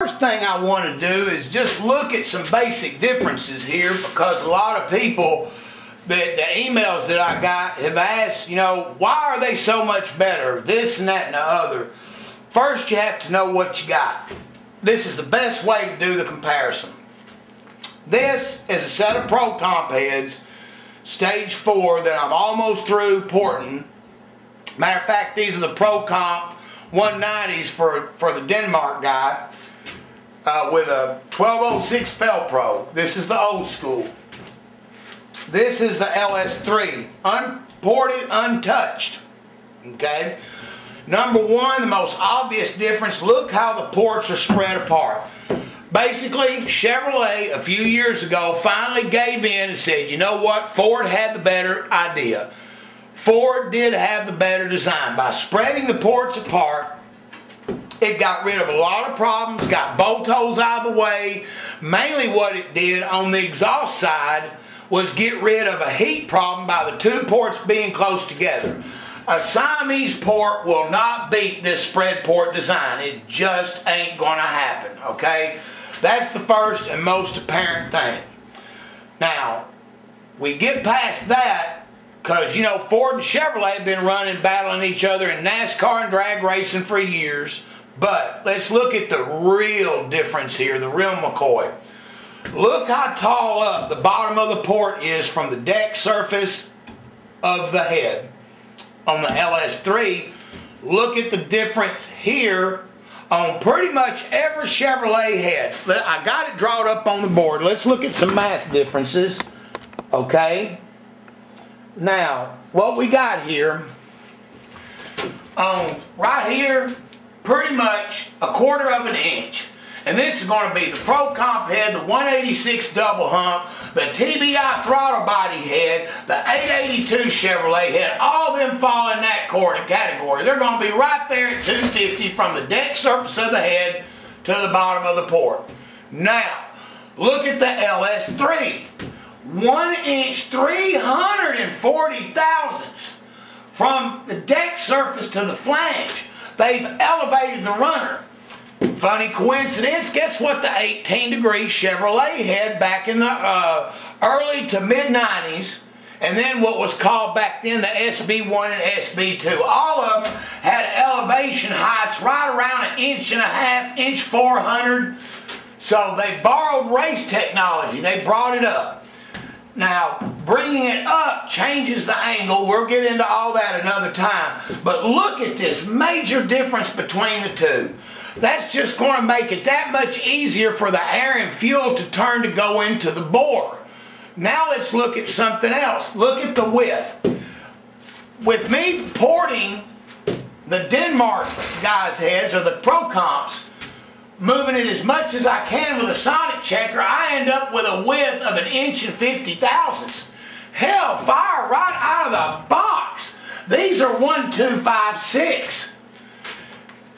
First thing I want to do is just look at some basic differences here because a lot of people, the, the emails that I got have asked, you know, why are they so much better? This and that and the other. First, you have to know what you got. This is the best way to do the comparison. This is a set of Pro Comp heads, stage four, that I'm almost through porting. Matter of fact, these are the Pro Comp 190s for, for the Denmark guy uh, with a 1206 Fel-Pro. This is the old school. This is the LS3, unported, untouched. Okay? Number one, the most obvious difference, look how the ports are spread apart. Basically, Chevrolet a few years ago finally gave in and said, you know what, Ford had the better idea. Ford did have the better design. By spreading the ports apart, it got rid of a lot of problems, got bolt holes out of the way. Mainly what it did on the exhaust side was get rid of a heat problem by the two ports being close together. A Siamese port will not beat this spread port design. It just ain't going to happen, okay? That's the first and most apparent thing. Now, we get past that because, you know, Ford and Chevrolet have been running, battling each other in NASCAR and drag racing for years. But let's look at the real difference here, the real McCoy. Look how tall up the bottom of the port is from the deck surface of the head on the LS3. Look at the difference here on pretty much every Chevrolet head. I got it drawn up on the board. Let's look at some math differences. Okay. Now, what we got here on right here, pretty much a quarter of an inch. And this is going to be the Pro Comp head, the 186 double hump, the TBI throttle body head, the 882 Chevrolet head, all of them fall in that quarter category. They're going to be right there at 250 from the deck surface of the head to the bottom of the port. Now, look at the LS3. One inch, 340 thousandths from the deck surface to the flange. They've elevated the runner. Funny coincidence, guess what the 18 degree Chevrolet had back in the uh, early to mid 90s, and then what was called back then the SB1 and SB2. All of them had elevation heights right around an inch and a half, inch 400. So they borrowed race technology, they brought it up. Now, bringing it up changes the angle. We'll get into all that another time. But look at this major difference between the two. That's just going to make it that much easier for the air and fuel to turn to go into the bore. Now let's look at something else. Look at the width. With me porting the Denmark guys' heads or the Pro Comps, moving it as much as I can with a sonic checker, I end up with a width of an inch and 50 thousandths. Hell, fire right out of the box. These are one, two, five, six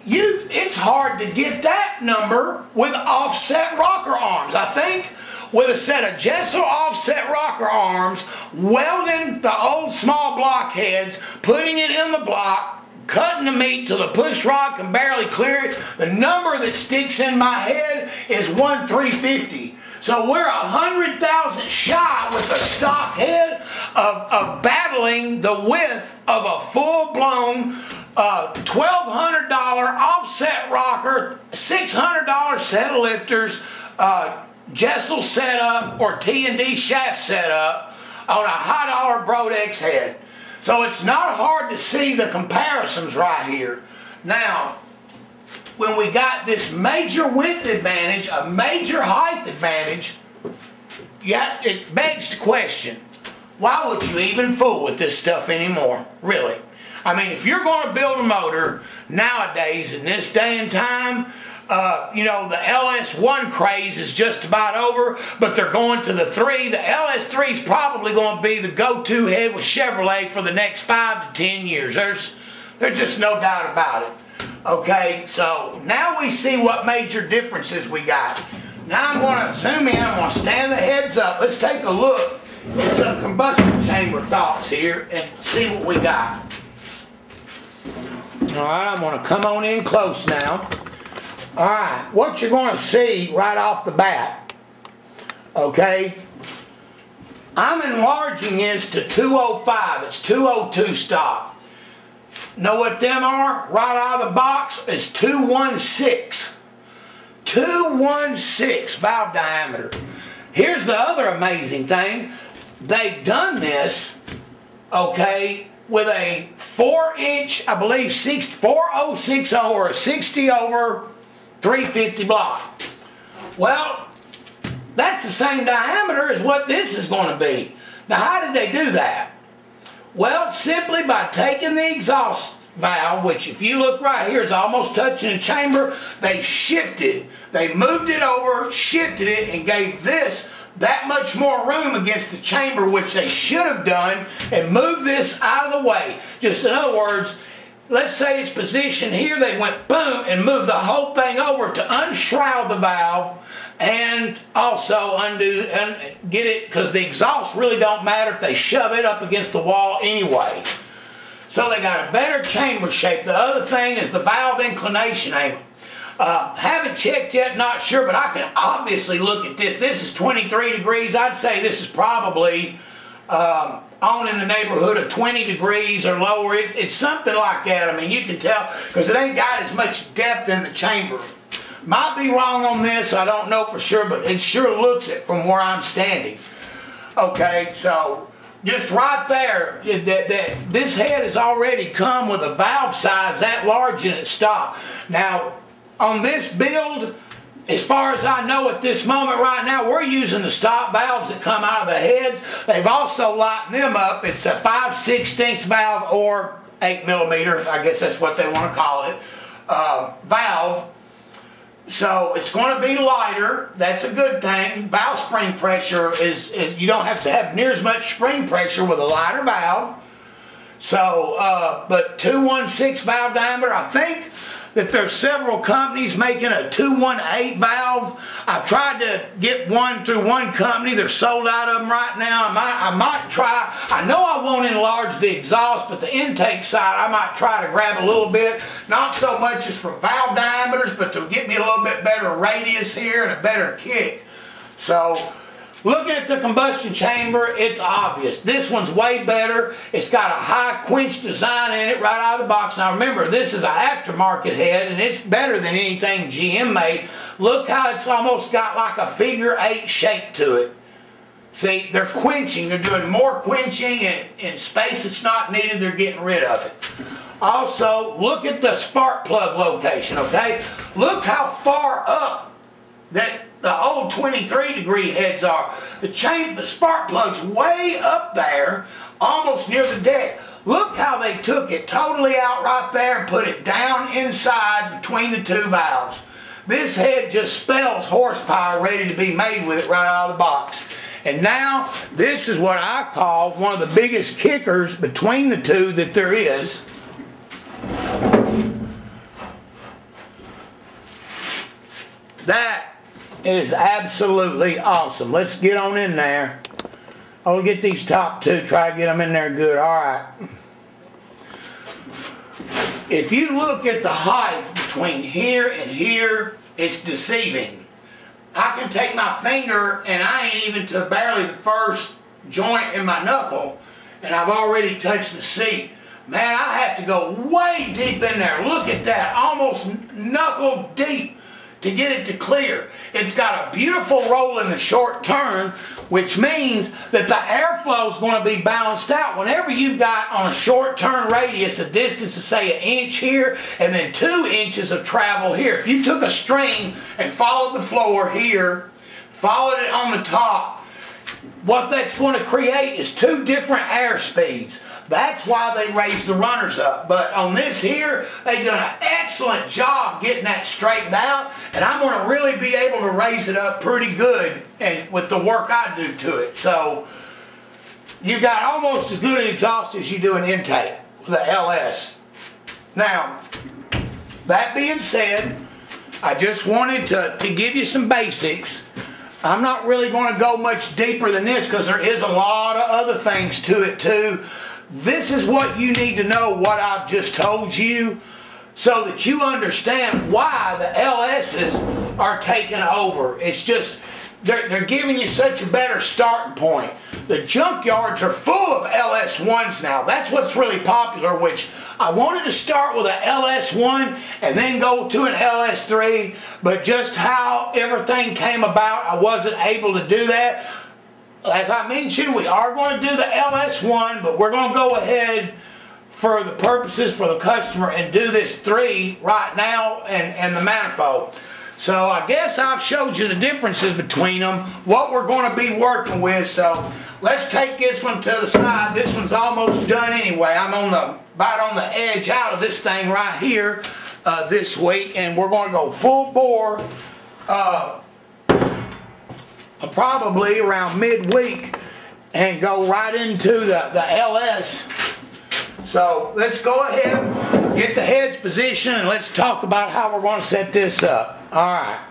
you it's hard to get that number with offset rocker arms. I think with a set of Jesel offset rocker arms, welding the old small block heads, putting it in the block, cutting the meat till the push rod can barely clear it. The number that sticks in my head is 1 350. So we're a hundred thousand shy with a stock head of, of battling the width of a full-blown uh, $1,200 offset rocker, $600 set of lifters, uh, Jesel setup or T&D shaft setup on a high dollar Brodix head. So it's not hard to see the comparisons right here. Now, when we got this major width advantage, a major height advantage, yeah, it begs the question, why would you even fool with this stuff anymore? Really? I mean, if you're going to build a motor nowadays in this day and time, uh, you know, the LS1 craze is just about over, but they're going to the 3. The LS3 is probably going to be the go-to head with Chevrolet for the next 5 to 10 years. There's, there's just no doubt about it. Okay, so now we see what major differences we got. Now I'm going to zoom in, I'm going to stand the heads up. Let's take a look at some combustion chamber thoughts here and see what we got. All right, I'm going to come on in close now. All right, what you're going to see right off the bat, okay, I'm enlarging this to 205. It's 202 stop. Know what them are? Right out of the box is 216. 216 valve diameter. Here's the other amazing thing. They've done this, okay, with a 4 inch, I believe, 6, 4060 or a 60 over 350 block. Well, that's the same diameter as what this is going to be. Now, how did they do that? Well, simply by taking the exhaust valve, which if you look right here is almost touching the chamber, they shifted, they moved it over, shifted it, and gave this that much more room against the chamber, which they should have done, and move this out of the way. Just in other words, let's say it's positioned here, they went boom and moved the whole thing over to unshroud the valve and also undo and get it because the exhaust really don't matter if they shove it up against the wall anyway. So they got a better chamber shape. The other thing is the valve inclination angle. Uh, haven't checked yet, not sure, but I can obviously look at this. This is 23 degrees. I'd say this is probably um, on in the neighborhood of 20 degrees or lower. It's, it's something like that. I mean, you can tell because it ain't got as much depth in the chamber. Might be wrong on this, I don't know for sure, but it sure looks it from where I'm standing. Okay, so just right there, that, that this head has already come with a valve size that large in its stop. Now, on this build, as far as I know at this moment right now, we're using the stop valves that come out of the heads. They've also lightened them up. It's a 5 16 valve or 8 millimeter, I guess that's what they want to call it, uh, valve so it's going to be lighter. That's a good thing. Valve spring pressure is, is you don't have to have near as much spring pressure with a lighter valve. So, uh, but 216 valve diameter, I think that there's several companies making a 218 valve. I've tried to get one through one company. They're sold out of them right now. I might, I might try. I know I won't enlarge the exhaust, but the intake side, I might try to grab a little bit. Not so much as for valve diameters, but to get me a little bit better radius here and a better kick. So, Looking at the combustion chamber, it's obvious. This one's way better. It's got a high quench design in it right out of the box. Now remember, this is an aftermarket head, and it's better than anything GM made. Look how it's almost got like a figure eight shape to it. See, they're quenching. They're doing more quenching, in space that's not needed, they're getting rid of it. Also, look at the spark plug location, okay? Look how far up that the old 23 degree heads are. The chain, the spark plug's way up there, almost near the deck. Look how they took it totally out right there and put it down inside between the two valves. This head just spells horsepower ready to be made with it right out of the box. And now, this is what I call one of the biggest kickers between the two that there is. That is absolutely awesome. Let's get on in there. I'll get these top two, try to get them in there good. All right. If you look at the height between here and here, it's deceiving. I can take my finger and I ain't even to barely the first joint in my knuckle and I've already touched the seat. Man, I have to go way deep in there. Look at that, almost knuckle deep to get it to clear. It's got a beautiful roll in the short turn, which means that the airflow is going to be balanced out. Whenever you've got on a short turn radius a distance of say an inch here and then two inches of travel here. If you took a string and followed the floor here, followed it on the top, what that's going to create is two different air speeds. That's why they raised the runners up. But on this here, they've done an excellent job getting that straightened out. And I'm going to really be able to raise it up pretty good and with the work I do to it. So you got almost as good an exhaust as you do an intake with the LS. Now, that being said, I just wanted to, to give you some basics. I'm not really going to go much deeper than this because there is a lot of other things to it too. This is what you need to know what I've just told you. so that you understand why the LSs are taking over. It's just, they're, they're giving you such a better starting point. The junkyards are full of LS1s now. That's what's really popular, which I wanted to start with an LS1 and then go to an LS3, but just how everything came about, I wasn't able to do that. As I mentioned, we are going to do the LS1, but we're going to go ahead for the purposes for the customer and do this 3 right now and, and the manifold. So I guess I've showed you the differences between them, what we're going to be working with. So let's take this one to the side. This one's almost done anyway. I'm on the about on the edge out of this thing right here uh, this week, and we're going to go full bore uh, probably around midweek and go right into the, the LS. So let's go ahead, get the heads position, and let's talk about how we're going to set this up. All right.